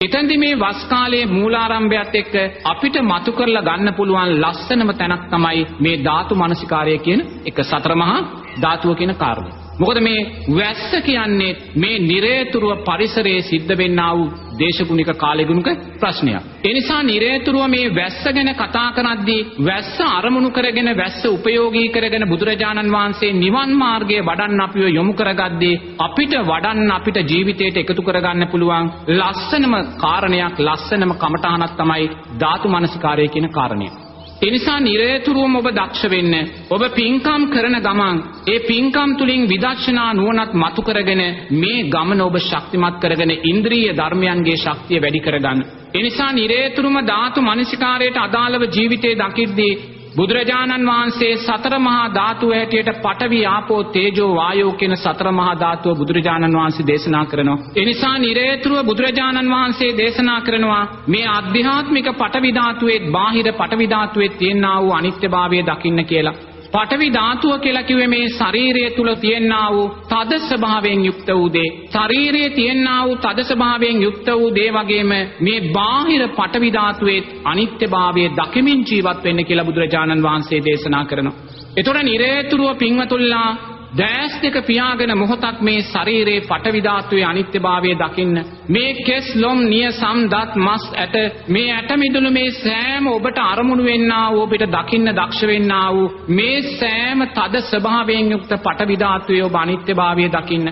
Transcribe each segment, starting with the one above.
එතෙන්දි මේ වස් කාලයේ මූලාරම්භයත් එක්ක අපිට මතු කරලා ගන්න පුළුවන් ලස්සනම තැනක් තමයි මේ ධාතු මනසිකාරය කියන එක සතර මහා ධාතුව කියන කාරණය. මොකද මේ වැස්ස කියන්නේ මේ නිරේතුරුව පරිසරයේ සිද්ධ වෙන්නා වූ දේශගුණික කාලෙගුණික ප්‍රශ්නයක්. ඒ නිසා නිරේතුරුව මේ වැස්ස ගැන කතා කරද්දී වැස්ස අරමුණු කරගෙන වැස්ස උපයෝගී කරගෙන බුදුරජාණන් වහන්සේ නිවන් මාර්ගයේ වඩන්න අපිව යොමු කරගද්දී අපිට වඩන්න අපිට ජීවිතයට එකතු කරගන්න පුළුවන් ලස්සනම කාරණයක් ලස්සනම කමඨහනක් තමයි ධාතු මනසිකාරය කියන කාරණය. එනිසා නිරේතුරුවම ඔබ දක්ෂ වෙන්න. ඔබ පින්කම් කරන ගමන් ඒ පින්කම් තුලින් විදර්ශනා නුවණත් මතු කරගෙන මේ ගමන ඔබ ශක්තිමත් කරගෙන ඉන්ද්‍රිය ධර්මයන්ගේ ශක්තිය වැඩි කරගන්න. එනිසා නිරේතුරුම ධාතු මනසිකාරයට අදාළව ජීවිතේ දකිද්දී බුදුරජාණන් වහන්සේ සතර මහා ධාතු හැටියට පඨවි ආපෝ තේජෝ වායෝ කියන සතර මහා ධාතුව බුදුරජාණන් වහන්සේ දේශනා කරනවා. ඒ නිසා නිරේතුරුව බුදුරජාණන් වහන්සේ දේශනා කරනවා මේ ආධ්‍යාත්මික පඨවි ධාතුවේ බාහිර පඨවි ධාතුවේ තියෙනා වූ අනිත්‍යභාවය දකින්න කියලා. පඨවි ධාතුව කියලා කිව්වේ මේ ශරීරය තුල තියෙනා වූ තද ස්වභාවයෙන් යුක්ත වූ දේ. ශරීරයේ තියෙනා වූ තද ස්වභාවයෙන් යුක්ත වූ දේ වගේම මේ බාහිර පඨවි ධාතුවේ අනිත්‍යභාවය දකිමින් ජීවත් වෙන්න කියලා බුදුරජාණන් වහන්සේ දේශනා කරනවා. එතකොට නිරේතුරුව පින්වතුල්ලා දැස් දෙක පියාගෙන මොහොතක් මේ ශරීරයේ පටවි ධාතුවේ අනිත්‍යභාවය දකින්න මේ කෙස් ලොම් නිය සම් දත් මස් ඇට මේ ඇට මිදුළු මේ සෑම ඔබට අරමුණු වෙන්නා වූ ඔබට දකින්න දක්ෂ වෙන්නා වූ මේ සෑම තද ස්වභාවයෙන් යුක්ත පටවි ධාතුවේ ඔබ අනිත්‍යභාවය දකින්න.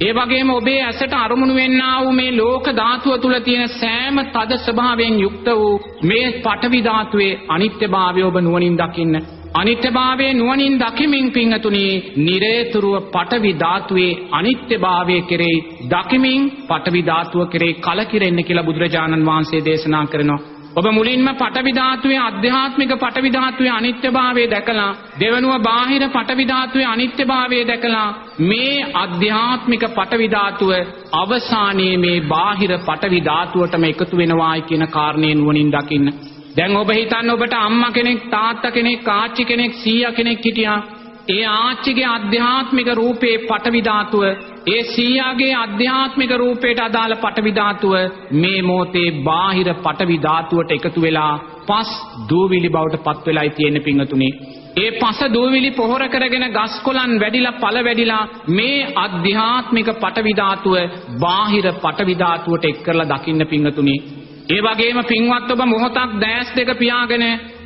ඒ වගේම ඔබේ ඇසට අරමුණු වෙන්නා වූ මේ ලෝක ධාතුව තුල තියෙන සෑම තද ස්වභාවයෙන් යුක්ත වූ මේ පටවි ධාතුවේ අනිත්‍යභාවය ඔබ නුවණින් දකින්න. අනිත්‍යභාවයේ නුවණින් දකිමින් පිංහතුනි නිරේතුරුව පටවි ධාතුවේ අනිත්‍යභාවය කෙරෙහි දකිමින් පටවි ධාතුව කෙරෙහි කලකිරෙන්න කියලා බුදුරජාණන් වහන්සේ දේශනා කරනවා. ඔබ මුලින්ම පටවි ධාතුවේ අධ්‍යාත්මික පටවි ධාතුවේ අනිත්‍යභාවය දැකලා දෙවනුව බාහිර පටවි ධාතුවේ අනිත්‍යභාවය දැකලා මේ අධ්‍යාත්මික පටවි ධාතුව අවසානයේ මේ බාහිර පටවි ධාතුවටම එකතු වෙනවායි කියන කාරණේ නුවණින් දකින්න. දැන් ඔබ හිතන්න ඔබට අම්මා කෙනෙක් තාත්තා කෙනෙක් ආච්චි කෙනෙක් සීයා කෙනෙක් හිටියා. ඒ ආච්චිගේ අධ්‍යාත්මික රූපේ පටවි ධාතුව ඒ සීයාගේ අධ්‍යාත්මික රූපයට අදාළ පටවි ධාතුව මේ මොහොතේ බාහිර පටවි ධාතුවට එකතු වෙලා පස් දූවිලි බවට පත් වෙලායි තියෙන පිංගතුනේ. ඒ පස දූවිලි පොහොර කරගෙන ගස් කොළන් වැඩිලා පළ වැඩිලා මේ අධ්‍යාත්මික පටවි ධාතුව බාහිර පටවි ධාතුවට එක් කරලා දකින්න පිංගතුනේ. ඒ වගේම පින්වත් ඔබ මොහොතක් දැස් දෙක පියාගෙන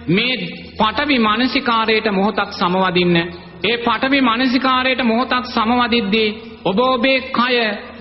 මේ පටවි මානසිකාරයට මොහොතක් සමවදින්න. ඒ පටවි මානසිකාරයට මොහොතක් සමවදිද්දී ඔබ ඔබේ කය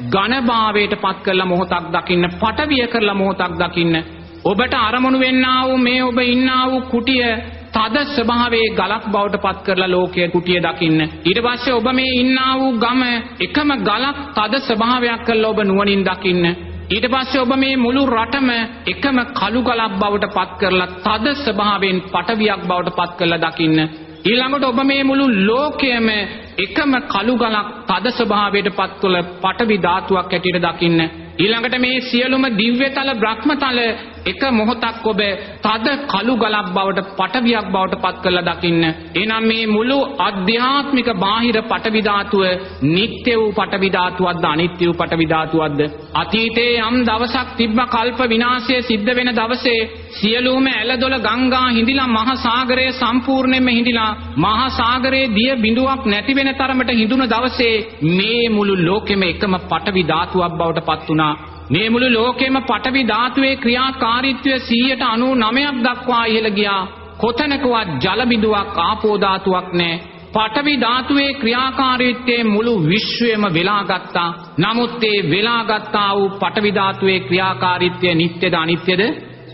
ඝනභාවයට පත් කරලා මොහොතක් දකින්න, පටවිය කරලා මොහොතක් දකින්න. ඔබට අරමුණු වෙන්නා වූ මේ ඔබ ඉන්නා වූ කුටිය තද ස්වභාවයේ ගලක් බවට පත් කරලා ලෝකයේ කුටිය දකින්න. ඊට පස්සේ ඔබ මේ ඉන්නා වූ ගම එකම ගලක් තද ස්වභාවයක් කරලා ඔබ නුවණින් දකින්න. ඊට පස්සේ ඔබ මේ මුළු රටම එකම කළු ගලක් බවට පත් කරලා තද ස්වභාවයෙන් පටවියක් බවට පත් කරලා දකින්න. ඊළඟට ඔබ මේ මුළු ලෝකයම එකම කළු ගලක් තද ස්වභාවයට පත් කළ පටවි ධාතුවක් හැටියට දකින්න. ඊළඟට මේ සියලුම දිව්‍යතල බ්‍රහ්මතල එක මොහොතක් ඔබ තද කළු ගලක් බවට පටවියක් බවට පත් කරලා දකින්න. එනම් මේ මුළු අධ්‍යාත්මික බාහිර පටවි ධාතුව නිට්ටය වූ පටවි ධාතුවක්ද අනිත්‍ය වූ පටවි ධාතුවක්ද? අතීතයේ යම් දවසක් තිබ්බ කල්ප විනාශය සිද්ධ වෙන දවසේ සියලුම ඇලදොල ගංගා හිඳිලා මහා සාගරය සම්පූර්ණයෙන්ම හිඳිලා මහා සාගරයේ දිය බිඳුවක් නැති වෙන තරමට හිඳුන දවසේ මේ මුළු ලෝකෙම එකම පටවි ධාතුවක් බවට පත් වුණා. මේ මුළු ලෝකෙම පටවි ධාතුවේ ක්‍රියාකාරීත්වය 199ක් දක්වා ඉහළ ගියා. කොතැනකවත් ජල බිඳුවක් ආපෝ ධාතුවක් නැහැ. පටවි ධාතුවේ ක්‍රියාකාරීත්වයේ මුළු විශ්වයම වෙලා ගත්තා. නමුත් ඒ වෙලා ගත්තා වූ පටවි ධාතුවේ ක්‍රියාකාරීත්වය නිට්ටයද අනිත්‍යද?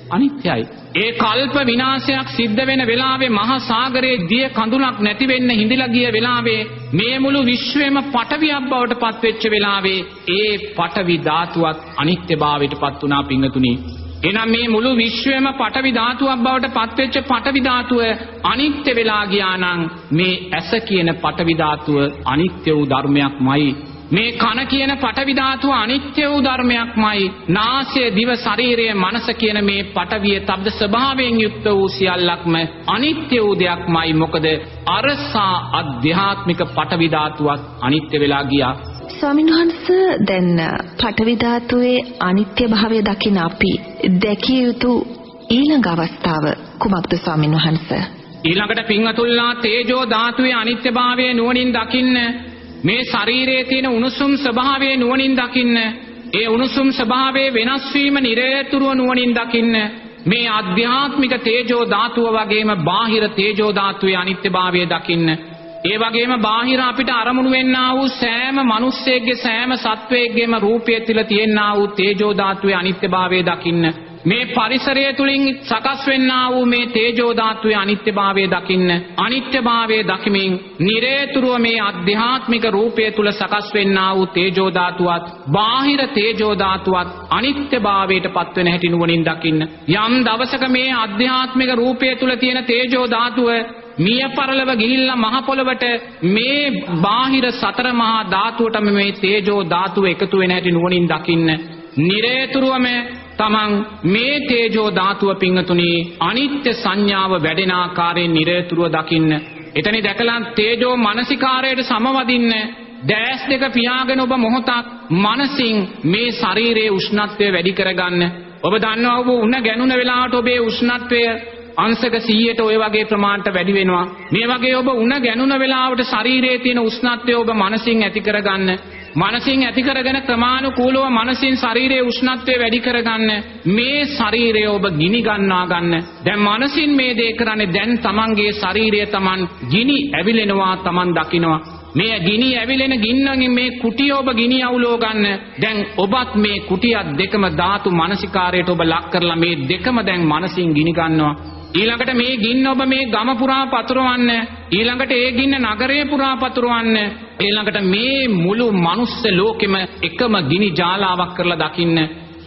අනිත්‍යයි. ඒ කල්ප විනාශයක් සිද්ධ වෙන වෙලාවේ මහා සාගරයේ දිය කඳුලක් නැති වෙන්න හිඳිලා ගිය වෙලාවේ මේ මුළු විශ්වයම පටවියක් බවට පත් වෙච්ච වෙලාවේ ඒ පටවි ධාතුවත් අනිත්‍යභාවයට පත් වුණා පිංගතුනි. එනම් මේ මුළු විශ්වයම පටවි ධාතුවක් බවට පත් වෙච්ච පටවි ධාතුව අනිත්‍ය වෙලා ගියා නම් මේ ඇස කියන පටවි ධාතුව අනිත්‍ය වූ ධර්මයක්මයි මේ කන කියන පටවි ධාතුව අනිත්‍ය වූ ධර්මයක්මයි. නාසය, දිව, ශරීරය, මනස කියන මේ පටවිය තබ්ද ස්වභාවයෙන් යුක්ත වූ සියල්ලක්ම අනිත්‍ය වූ දෙයක්මයි. මොකද අරසා අධ්‍යාත්මික පටවි ධාතුවත් අනිත්‍ය වෙලා ගියා. ස්වාමීන් වහන්ස දැන් පඨවි ධාතුවේ අනිත්‍ය භාවය දකින අපි දැකිය යුතු ඊළඟ අවස්ථාව කුමක්ද ස්වාමීන් වහන්ස? ඊළඟට පින්වතුල්ලා තේජෝ ධාතුවේ අනිත්‍යභාවය නුවණින් දකින්න මේ ශරීරයේ තියෙන උණුසුම් ස්වභාවය නුවණින් දකින්න ඒ උණුසුම් ස්වභාවයේ වෙනස් වීම නිරේතුරුව නුවණින් දකින්න මේ ආධ්‍යාත්මික තේජෝ ධාතුව වගේම බාහිර තේජෝ ධාතුවේ අනිත්‍යභාවය දකින්න. ඒ වගේම බාහිර අපිට අරමුණු වෙන්නා වූ සෑම මිනිස්සෙක්ගේ සෑම සත්වයකගේම රූපය තුළ තියෙනා වූ තේජෝ ධාතුවේ අනිත්‍යභාවය දකින්න. මේ පරිසරය තුලින් සකස් වෙන්නා වූ මේ තේජෝ ධාතුවේ අනිත්‍යභාවය දකින්න අනිත්‍යභාවය දකිමින් නිරේතුරුව මේ අධ්‍යාත්මික රූපය තුල සකස් වෙන්නා වූ තේජෝ ධාතුවත් බාහිර තේජෝ ධාතුවත් අනිත්‍යභාවයට පත්වෙන හැටි නුවණින් දකින්න. යම් දවසක මේ අධ්‍යාත්මික රූපය තුල තියෙන තේජෝ ධාතුව මිය පරලව ගිහිල්ලා මහ පොළවට මේ බාහිර සතර මහා ධාතුවටම මේ තේජෝ ධාතුව එකතු වෙන හැටි නුවණින් දකින්න. නිරේතුරුවම තමන් මේ තේජෝ ධාතුව පිංගතුනි අනිත්‍ය සංඥාව වැඩෙන ආකාරයෙන් නිරතුරුව දකින්න. එතනි දැකලා තේජෝ මානසිකාරයට සමවදින්න. දැස් දෙක පියාගෙන ඔබ මොහොතක් මනසින් මේ ශරීරයේ උෂ්ණත්වය වැඩි කරගන්න. ඔබ දන්නවා ඔබ උණ ගැනුන වෙලාවට ඔබේ උෂ්ණත්වය අංශක 100ට ඔය වගේ ප්‍රමාණයට වැඩි වෙනවා. මේ වගේ ඔබ උණ ගැනුන වෙලාවට ශරීරයේ තියෙන උෂ්ණත්වය ඔබ මනසින් ඇති කරගන්න. මනසින් ඇති කරගෙන ක්‍රමානුකූලව මනසින් ශරීරයේ උෂ්ණත්වය වැඩි කරගන්න. මේ ශරීරය ඔබ ගිනි ගන්නා ගන්න. දැන් මනසින් මේ දේ කරන්නේ දැන් තමන්ගේ ශරීරය තමන් ගිනි ඇවිලෙනවා තමන් දකිනවා. මේ ගිනි ඇවිලෙන ගින්නකින් මේ කුටිය ඔබ ගිනි අවුලෝ ගන්න. දැන් ඔබත් මේ කුටියත් දෙකම ධාතු මානසිකාරයට ඔබ ලක් කරලා මේ දෙකම දැන් මනසින් ගිනි ගන්නවා. ඊළඟට මේ ගින්න ඔබ මේ ගම පුරා පතුරවන්න ඊළඟට ඒ ගින්න නගරය පුරා පතුරවන්න ඊළඟට මේ මුළු මනුස්ස ලෝකෙම එකම ගිනි ජාලාවක් කරලා දකින්න.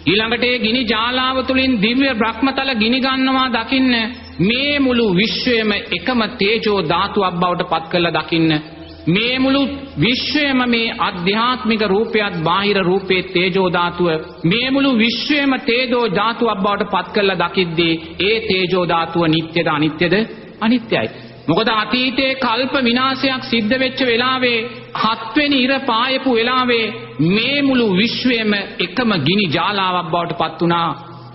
ඊළඟට ඒ ගිනි ජාලාව තුලින් දිව්‍ය බ්‍රහ්මතල ගිනි ගන්නවා දකින්න. මේ මුළු විශ්වයම එකම තේජෝ ධාතුවක් බවට පත් කරලා දකින්න. මේ මුළු විශ්වයම මේ අධ්‍යාත්මික රූපයත් බාහිර රූපේ තේජෝ ධාතුව. මේ මුළු විශ්වයම තේජෝ ධාතුවක් බවට පත් කරලා දකිද්දී ඒ තේජෝ ධාතුව නිට්ටයද අනිත්‍යද? අනිත්‍යයි. මොකද අතීතයේ කල්ප විනාශයක් සිද්ධ වෙච්ච වෙලාවේ හත්වෙනි ඉර පායපු වෙලාවේ මේ මුළු විශ්වයම එකම ගිනි ජාලාවක් බවට පත් වුණා.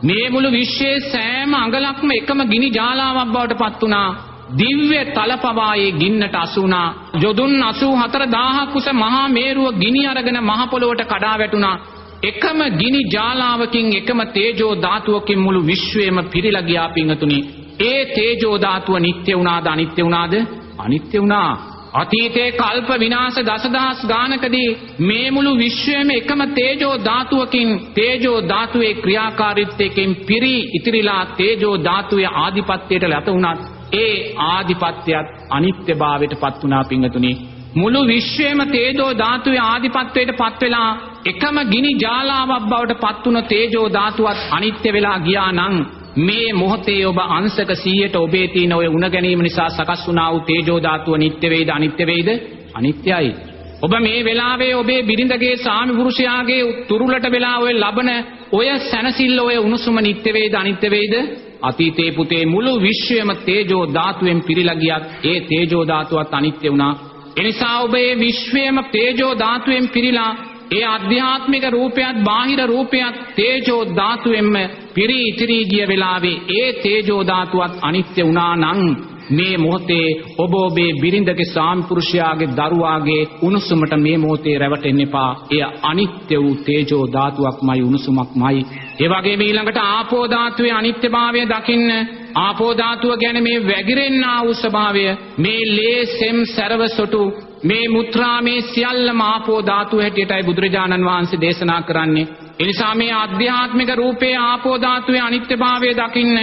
මේ මුළු විශ්වයේ සෑම අඟලක්ම එකම ගිනි ජාලාවක් බවට පත් වුණා. දිව්‍ය තලපවායේ ගින්නට අසුණා යොදුන් 84000ක් උස මහා මේරුව ගිනි අරගෙන මහ පොළොවට කඩා වැටුණා. එකම ගිනි ජාලාවකින් එකම තේජෝ ධාතුවකින් මුළු විශ්වයම පිරීලා ගියා පිංගතුනි ඒ තේජෝ ධාතුව නිට්ටය වුණාද අනිත්‍ය වුණාද? අනිත්‍ය වුණා. අතීතයේ කල්ප විනාශ දසදහස් ගානකදී මේ මුළු විශ්වයම එකම තේජෝ ධාතුවකින් තේජෝ ධාතුවේ ක්‍රියාකාරීත්වයෙන් පිරී ඉතිරිලා තේජෝ ධාතුවේ ආධිපත්‍යයට ලැත වුණත් ඒ ආධිපත්‍යයත් අනිත්‍යභාවයට පත් වුණා පිංගතුනි. මුළු විශ්වයම තේජෝ ධාතුවේ ආධිපත්‍යයට පත් වෙලා එකම ගිනි ජාලාවක් බවට පත් වුණ තේජෝ ධාතුවත් අනිත්‍ය වෙලා ගියා නම් මේ මොහොතේ ඔබ අංශක 100ට ඔබේ තියෙන ඔය උණ ගැනීම නිසා සකස් වුණා වූ තේජෝ ධාතුව නිට්ටය වේද අනිත්‍ය වේද? අනිත්‍යයි ඔබ මේ වෙලාවේ ඔබේ බිරිඳගේ සාමි පුරුෂයාගේ තුරුලට වෙලා ඔය ලබන ඔය සැනසෙල්ල ඔය උණුසුම නිට්ටය වේද අනිත්‍ය වේද? අතීතේ පුතේ මුළු විශ්වයම තේජෝ ධාතුවෙන් පිරීලා ගියත් ඒ තේජෝ ධාතුවත් අනිත්‍ය වුණා. එනිසා ඔබේ විශ්වයම තේජෝ ධාතුවෙන් පිරීලා ඒ ආධ්‍යාත්මික රූපයත් බාහිර රූපයත් තේජෝ ධාතුවෙන්ම පිරී ඉතිරී ගිය වෙලාවේ ඒ තේජෝ ධාතුවත් අනිත්‍ය වුණා නම් මේ මොහොතේ ඔබ ඔබේ බිරිඳගේ සාමිපුරුෂයාගේ දරුවාගේ උණුසුමට මේ මොහොතේ රැවටෙන්න එපා. එය අනිත්‍ය වූ තේජෝ ධාතුවක්මයි උණුසුමක්මයි. ඒ වගේම ඊළඟට ආපෝ ධාතුවේ අනිත්‍යභාවය දකින්න ආපෝ ධාතුව ගැන මේ වැగిරෙන්නා වූ ස්වභාවය මේ ලේ සෙම් සරව සොටු මේ මුත්‍රා මේ සියල්ලම ආපෝ ධාතුව හැටියටයි බුදුරජාණන් වහන්සේ දේශනා කරන්නේ. එනිසා මේ ආධ්‍යාත්මික රූපේ ආපෝ ධාතුවේ අනිත්‍යභාවය දකින්න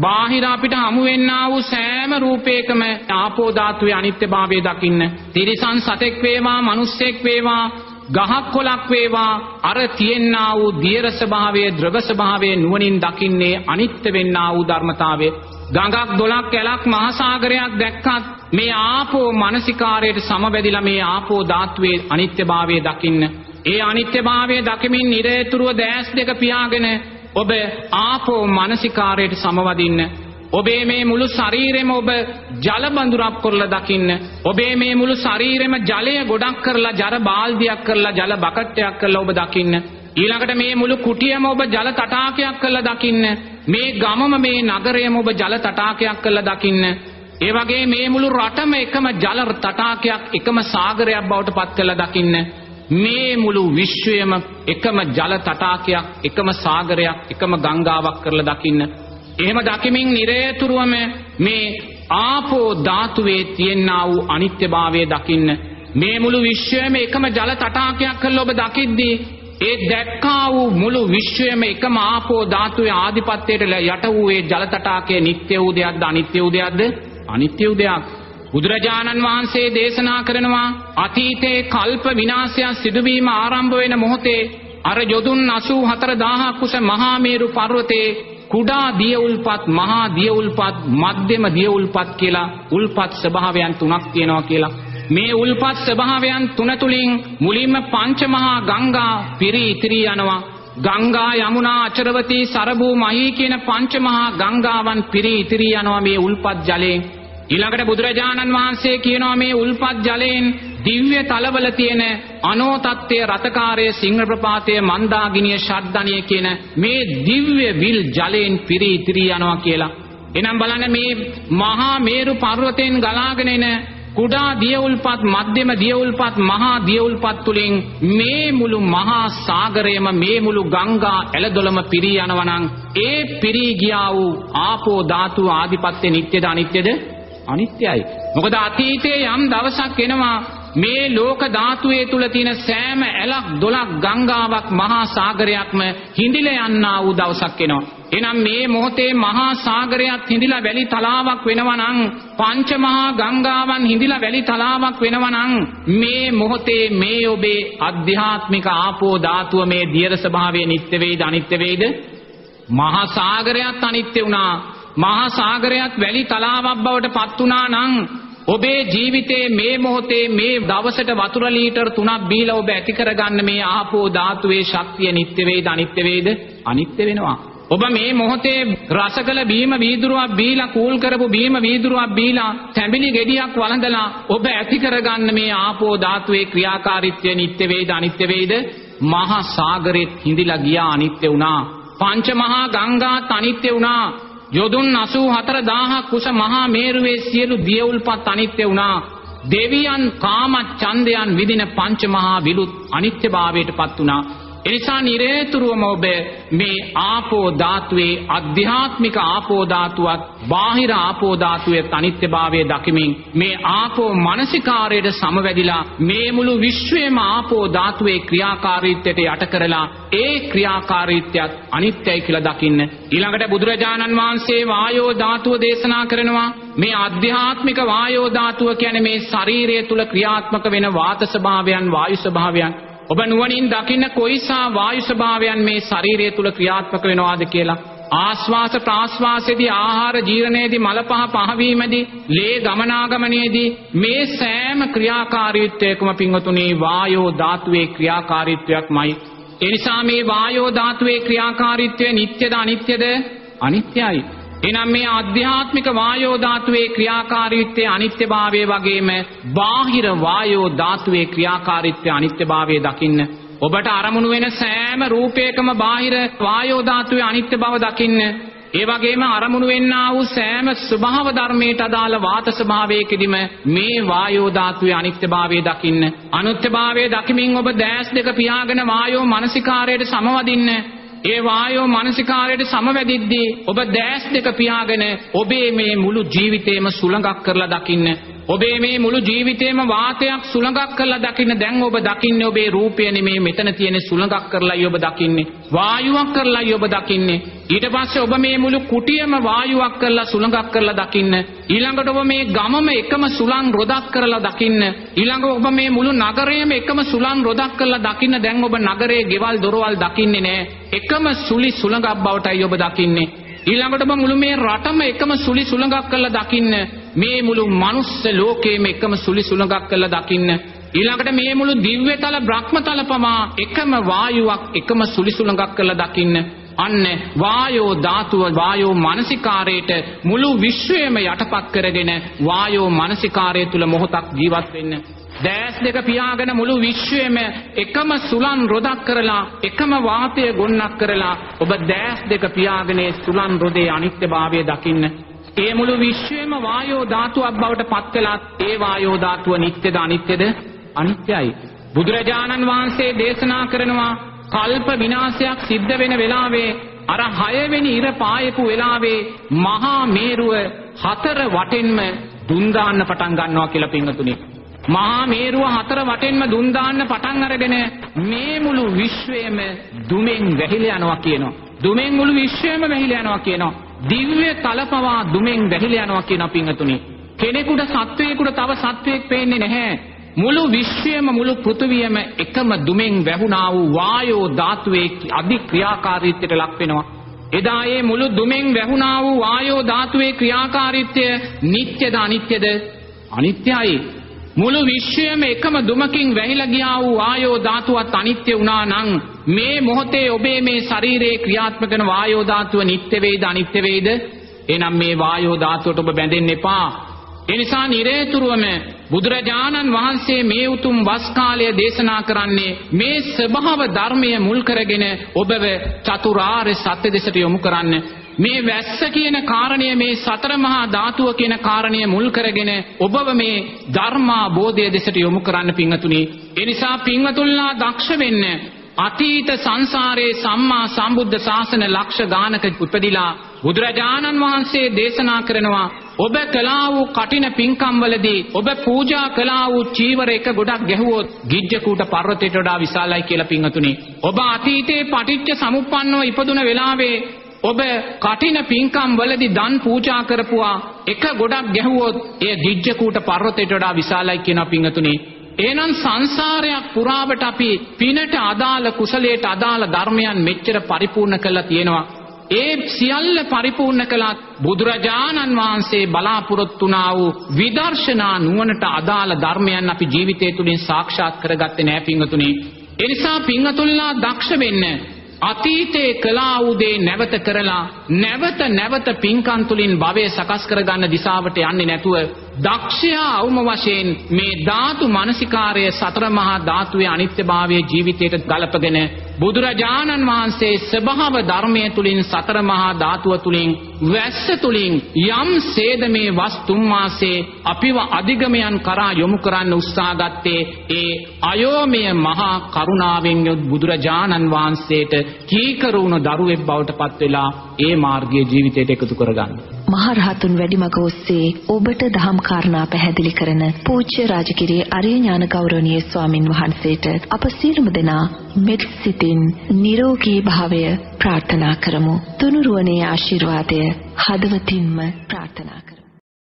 බාහිර අපිට හමු වෙන්නා වූ සෑම රූපයකම ආපෝ ධාතුවේ අනිත්‍යභාවය දකින්න. තිරිසන් සතෙක් වේවා, මිනිස්සෙක් වේවා, ගහක් කොලක් වේවා අර තියෙන්නා වූ දියර ස්වභාවය, ද්‍රව ස්වභාවය නුවණින් දකින්නේ අනිත්‍ය වෙන්නා වූ ධර්මතාවය. ගඟක් දොලක් කැලක් මහසાગරයක් දැක්කත් මේ ආපෝ මානසිකාරයට සමවැදිලා මේ ආපෝ ධාතුවේ අනිත්‍යභාවය දකින්න. ඒ අනිත්‍යභාවය දකිමින් නිරේතුරුව දැස් දෙක පියාගෙන ඔබ ආපෝ මානසිකාරයට සමවදින්න ඔබේ මේ මුළු ශරීරෙම ඔබ ජල බඳුරක් කරලා දකින්න. ඔබේ මේ මුළු ශරීරෙම ජලය ගොඩක් කරලා ජර බාල්දියක් කරලා ජල බකට්ටයක් කරලා ඔබ දකින්න. ඊළඟට මේ මුළු කුටියම ඔබ ජල තටාකයක් කරලා දකින්න. මේ ගමම මේ නගරයම ඔබ ජල තටාකයක් කරලා දකින්න. ඒ වගේ මේ මුළු රටම එකම ජල තටාකයක් එකම සාගරයක් බවට පත් කරලා දකින්න. මේ මුළු විශ්වයම එකම ජල තටාකයක් එකම සාගරයක් එකම ගංගාවක් කරලා දකින්න. එහෙම දකිමින් නිරේතුරුවම මේ ආපෝ ධාතුවේ තියෙනා වූ අනිත්‍යභාවය දකින්න. මේ මුළු විශ්වයම එකම ජල තටාකයක් කරලා ඔබ දකිද්දී ඒ දැක්කා වූ මුළු විශ්වයම එකම ආපෝ ධාතුවේ ආධිපත්‍යයට යට වූ ඒ ජල තටාකය නිට්ටය වූ දෙයක්ද අනිත්‍ය වූ දෙයක්ද? අනිත්‍ය වූ දෙයක්. බුදුරජාණන් වහන්සේ දේශනා කරනවා අතීතයේ කල්ප විනාශය සිදුවීම ආරම්භ වෙන මොහොතේ අර යොදුන් 84000 කුස මහා මේරු පර්වතයේ කුඩා දිය උල්පත් මහා දිය උල්පත් මධ්‍යම දිය උල්පත් කියලා උල්පත් ස්වභාවයන් තුනක් තියෙනවා කියලා. මේ උල්පත් ස්වභාවයන් තුන තුලින් මුලින්ම පංච මහා ගංගා පිරී ඉතිරි යනවා. ගංගා යමුනා අචරවතී සරබූ මහී කියන පංච මහා ගංගාවන් පිරී ඉතිරි යනවා මේ උල්පත් ජලයෙන්. ඊළඟට බුදුරජාණන් වහන්සේ කියනවා මේ උල්පත් ජලයෙන් දිව්‍ය තලවල තියෙන අනෝතත්ත්‍ය රතකාරය සිංහ ප්‍රපාතය මන්දාගිනිය ෂඩ්දනිය කියන මේ දිව්‍ය විල් ජලයෙන් පිරී ඉතිරි යනවා කියලා. එනම් බලන්න මේ මහා මේරු පර්වතයෙන් ගලාගෙන එන කුඩා දිය උල්පත් මධ්‍යම දිය උල්පත් මහා දිය උල්පත් තුලින් මේ මුළු මහා සාගරයම මේ මුළු ගංගා එළදොලම පිරී යනවා නම් ඒ පිරී ගියා වූ ආපෝ ධාතු ආදිපත්‍ය නිට්ටයද අනිත්‍යද අනිත්‍යයි. මොකද අතීතයේ යම් දවසක් එනවා මේ ලෝක ධාතුවේ තුල තියෙන සෑම ඇලක් දොලක් ගංගාවක් මහා සාගරයක්ම හිඳිලා යන්නා වූ දවසක් එනවා. එනම් මේ මොහොතේ මහා සාගරයක් හිඳිලා වැලි තලාවක් වෙනවා නම් පංච මහා ගංගාවන් හිඳිලා වැලි තලාවක් වෙනවා නම් මේ මොහොතේ මේ ඔබේ අධ්‍යාත්මික ආපෝ ධාතුව මේ දියර ස්වභාවය නිත්‍ය වේද අනිත්‍ය වේද මහා සාගරයත් අනිත්‍ය වුණා මහා සාගරයක් වැලි තලාවක් බවට පත් වුණා නම් ඔබේ ජීවිතයේ මේ මොහොතේ මේ දවසට වතුර ලීටර් 3ක් බීලා ඔබ ඇති කරගන්න මේ ආපෝ ධාතුවේ ශක්තිය නිත්‍ය වේද අනිත්‍ය වේද අනිත්‍ය වෙනවා. ඔබ මේ මොහොතේ රසකල බීම වීදුරුවක් බීලා කූල් කරපු බීම වීදුරුවක් බීලා තැඹිලි ගෙඩියක් වළඳලා ඔබ ඇති කරගන්න මේ ආපෝ ධාතුවේ ක්‍රියාකාරීත්වය නිත්‍ය වේද අනිත්‍ය වේද මහා සාගරෙත් හිඳිලා ගියා අනිත්‍ය වුණා. පංච මහා ගංගාත් අනිත්‍ය වුණා. යොදුන් 84000 කුස මහා මේරුවේ සියලු දියවුල්පත් අනිත්‍ය වුණා. දෙවියන් කාම ඡන්දයන් විදින පංච මහා විලුත් අනිත්‍යභාවයට පත් වුණා. එනිසා නිරේතුරුවම ඔබ මේ ආපෝ ධාතුවේ අධ්‍යාත්මික ආපෝ ධාතුවත් බාහිර ආපෝ ධාතුවේ අනිත්‍යභාවය දකිමින් මේ ආපෝ මානසිකාරයට සමවැදිලා මේ මුළු විශ්වයේම ආපෝ ධාතුවේ ක්‍රියාකාරීත්වයට යට කරලා ඒ ක්‍රියාකාරීත්වයත් අනිත්‍යයි කියලා දකින්න. ඊළඟට බුදුරජාණන් වහන්සේ වායෝ ධාතුව දේශනා කරනවා. මේ අධ්‍යාත්මික වායෝ ධාතුව කියන්නේ මේ ශරීරය තුල ක්‍රියාත්මක වෙන වාත ස්වභාවයන් වායු ස්වභාවයන්. ඔබ නුවණින් දකින්න කොයිසා වායු ස්වභාවයන් මේ ශරීරය තුල ක්‍රියාත්මක වෙනවාද කියලා. ආශ්වාස ප්‍රාශ්වාසයේදී ආහාර ජීර්ණයේදී මල පහ පහවීමේදී ලේ ගමනාගමනයේදී මේ සෑම ක්‍රියාකාරීත්වයකම පින්වතුනි වායෝ ධාතුවේ ක්‍රියාකාරීත්වයක්මයි. ඒ නිසා මේ වායෝ ධාතුවේ ක්‍රියාකාරීත්වය නිට්ටයද අනිත්‍යද? අනිත්‍යයි. එනම් මේ ආධ්‍යාත්මික වායෝ ධාතුවේ ක්‍රියාකාරීත්වයේ අනිත්‍යභාවය වගේම බාහිර වායෝ ධාතුවේ ක්‍රියාකාරීත්වයේ අනිත්‍යභාවය දකින්න ඔබට අරමුණු වෙන සෑම රූපයකම බාහිර වායෝ ධාතුවේ අනිත්‍ය බව දකින්න. ඒ වගේම අරමුණු වෙන්නා වූ සෑම ස්වභාව ධර්මයට අදාළ වාත ස්වභාවයකදීම මේ වායෝ ධාතුවේ අනිත්‍යභාවය දකින්න. අනිත්‍යභාවය දකිමින් ඔබ දැස් දෙක පියාගෙන වායෝ මානසිකාරයට සමවදින්න. ඒ වායෝ මානසිකාරයට සමවැදිද්දී ඔබ දැස් දෙක පියාගෙන ඔබේ මේ මුළු ජීවිතේම සුළඟක් කරලා දකින්න ඔබේ මේ මුළු ජීවිතේම වාතයක් සුළඟක් කරලා දකින්න දැන් ඔබ දකින්නේ ඔබේ රූපය නෙමේ මෙතන තියෙන සුළඟක් කරලායි ඔබ දකින්නේ. වායුවක් කරලායි ඔබ දකින්නේ. ඊට පස්සේ ඔබ මේ මුළු කුටියම වායුවක් කරලා සුළඟක් කරලා දකින්න. ඊළඟට ඔබ මේ ගමම එකම සුළං රොදක් කරලා දකින්න. ඊළඟ ඔබ මේ මුළු නගරයම එකම සුළං රොදක් කරලා දකින්න. දැන් ඔබ නගරයේ ගෙවල් දොරවල් දකින්නේ නෑ. එකම සුලි සුළඟක් බවටයි ඔබ දකින්නේ. ඊළඟට ඔබ මුළු මේ රටම එකම සුලි සුළඟක් කරලා දකින්න. මේ මුළු මනුස්ස ලෝකයේම එකම සුලි සුළඟක් කරලා දකින්න. ඊළඟට මේ මුළු දිව්‍යතල බ්‍රහ්මතල පමා එකම වායුවක් එකම සුලි සුළඟක් කරලා දකින්න. අන්න වායෝ ධාතුව වායෝ මානසිකාරයට මුළු විශ්වයම යටපත් කරගෙන වායෝ මානසිකාරය තුල මොහොතක් ජීවත් වෙන්න. දෑස් දෙක පියාගෙන මුළු විශ්වයම එකම සුලන් රොදක් කරලා එකම වාතය ගොන්නක් කරලා ඔබ දෑස් දෙක පියාගෙන ඒ සුලන් රොදේ අනිත්‍යභාවය දකින්න. ඒ මුළු විශ්වයම වායෝ ධාතුවක් බවට පත් කළා ඒ වායෝ ධාතුව නිට්ටයද අනිත්‍යද අනිත්‍යයි බුදුරජාණන් වහන්සේ දේශනා කරනවා කල්ප විනාශයක් සිද්ධ වෙන වෙලාවේ අර හයවෙනි ඉර පායපු වෙලාවේ මහා මේරුව හතර වටෙන්ම දුන් දාන්න පටන් ගන්නවා කියලා පින්වතුනි මහා මේරුව හතර වටෙන්ම දුන් දාන්න පටන් අරගෙන මේ මුළු විශ්වයම දුමෙන් වැහිලා යනවා කියනවා. දුමෙන් මුළු විශ්වයම වැහිලා යනවා කියනවා. දිව්‍ය තලපවා දුමෙන් වැහිලා යනවා කියන පිංගතුනි. කෙනෙකුට සත්වයකට තව සත්වයක් පේන්නේ නැහැ. මුළු විශ්වයම මුළු පෘථිවියම එකම දුමෙන් වැහුණා වූ වායෝ ධාතුවේ අධි ක්‍රියාකාරීත්වයට ලක් වෙනවා. එදා ඒ මුළු දුමෙන් වැහුණා වූ වායෝ ධාතුවේ ක්‍රියාකාරීත්වය නිට්ටයද අනිත්‍යද? අනිත්‍යයි. මුළු විශ්වයම එකම දුමකින් වැහිලා ගියා වූ වායෝ ධාතුවත් අනිත්‍ය වුණා නම් මේ මොහොතේ ඔබේ මේ ශරීරයේ ක්‍රියාත්මක වන වායෝ ධාතුව නිට්ටය වේද අනිත්‍ය වේද? එහෙනම් මේ වායෝ ධාතුවට ඔබ බැඳෙන්න එපා. ඒ නිසා නිරේතුරුවම බුදුරජාණන් වහන්සේ මේ උතුම් වස් කාලය දේශනා කරන්නේ මේ ස්වභාව ධර්මය මුල් කරගෙන ඔබව චතුරාර්ය සත්‍ය දෙසට යොමු කරන්න. මේ වැස්ස කියන කාරණය මේ සතර මහා ධාතුව කියන කාරණය මුල් කරගෙන ඔබව මේ ධර්මා බෝධය දෙසට යොමු කරන්න පිංගතුනි. ඒ නිසා පිංගතුල්ලා දක්ෂ වෙන්න අතීත සංසාරයේ සම්මා සම්බුද්ධ ශාසන ලක්ෂ ගානක උපදිලා බුදුරජාණන් වහන්සේ දේශනා කරනවා ඔබ කළා වූ කටින පින්කම් වලදී ඔබ පූජා කළා වූ චීවර එක ගොඩක් ගැහුවොත් ගිජ්ජකූට පර්වතයට වඩා විශාලයි කියලා පින්වතුනි. ඔබ අතීතේ පටිච්ච සමුප්පන්නව ඉපදුන වෙලාවේ ඔබ කටින පින්කම් වලදී දන් පූජා කරපුවා එක ගොඩක් ගැහුවොත් එය ගිජ්ජකූට පර්වතයට වඩා විශාලයි කියනවා පින්වතුනි. එහෙනම් සංසාරයක් පුරාවට අපි පිනට අදාළ කුසලයට අදාළ ධර්මයන් මෙච්චර පරිපූර්ණ කරලා තියෙනවා. ඒ සියල්ල පරිපූර්ණ කළත් බුදුරජාණන් වහන්සේ බලාපොරොත්තු වුණා වූ විදර්ශනා නුවණට අදාළ ධර්මයන් අපි ජීවිතය තුළින් සාක්ෂාත් කරගත්තේ නැහැ පින්වතුනි. ඒ නිසා පින්වතුන්ලා දක්ෂ වෙන්න අතීතේ කළා වූ දේ නැවත කරලා නැවත නැවත පින්කම් තුලින් භවය සකස් කරගන්න දිශාවට යන්නේ නැතුව දක්ෂයා අවම වශයෙන් මේ ධාතු මනසිකාරය සතර මහා ධාතුවේ අනිත්‍යභාවය ජීවිතයට ගලපගෙන බුදුරජාණන් වහන්සේ ස්වභාව ධර්මයේ තුලින් සතර මහා ධාතුව තුලින් වැස්ස තුලින් යම් සේද මේ වස් තුන් මාසේ අපිව අධිගමයන් කරා යොමු කරන්න උත්සාහ ගත්තේ ඒ අයෝමය මහා කරුණාවෙන් යුත් බුදුරජාණන් වහන්සේට කීකරුණ දරුවෙක් බවට පත් වෙලා ඒ මාර්ගයේ ජීවිතයට එකතු කරගන්න. මහරහතුන් වැඩිමග ඔස්සේ ඔබට දහම් කාරණා පැහැදිලි කරන පූජ්‍ය රාජගිරියේ අරිය ඥාන ගෞරවනීය ස්වාමින් වහන්සේට අප සියලුම දෙනා මෙත් සිතින් නිරෝගී භාවය ප්‍රාර්ථනා කරමු. තුනුරුවනේ ආශිර්වාදය හදවතින්ම ප්‍රාර්ථනා